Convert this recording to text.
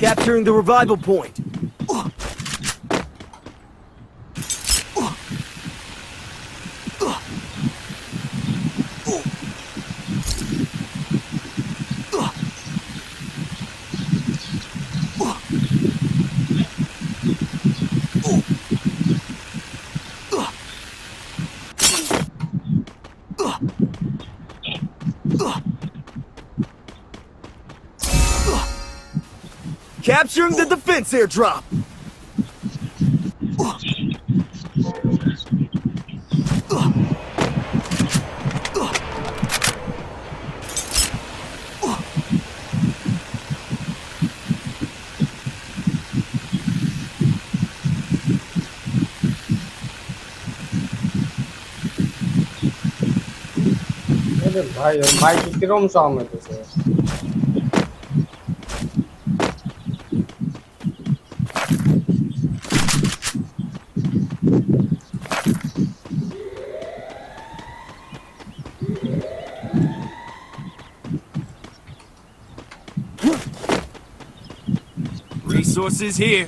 Capturing the revival point. Capturing the defense airdrop. अरे भाई भाई किरम शाम है तुझे Resources here.